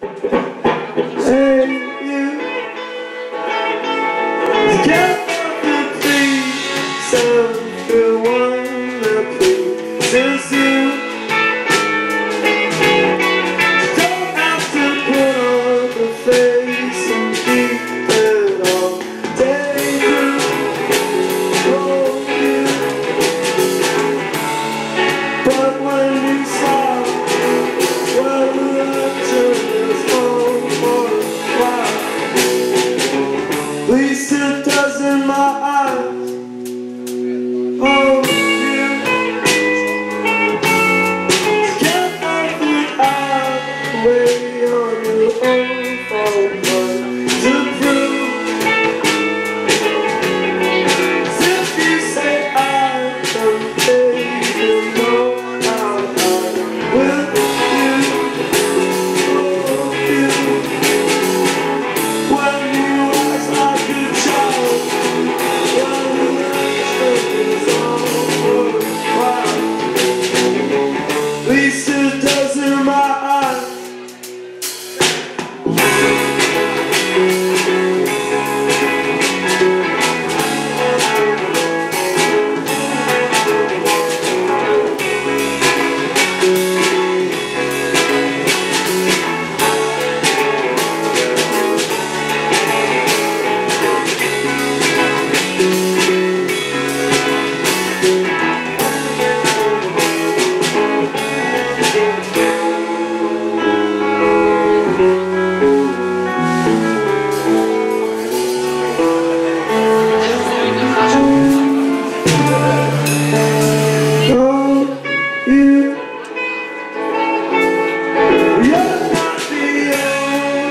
Hey, you. So ah, ah.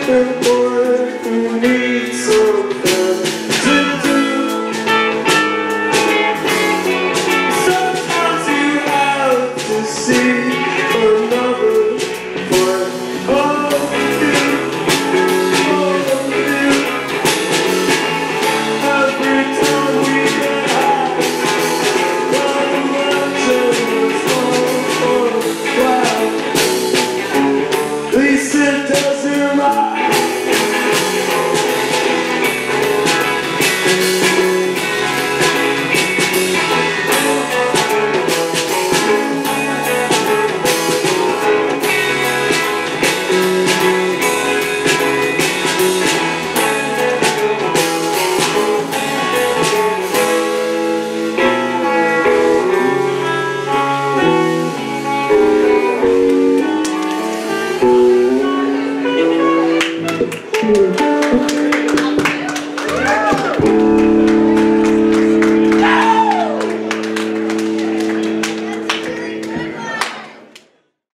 The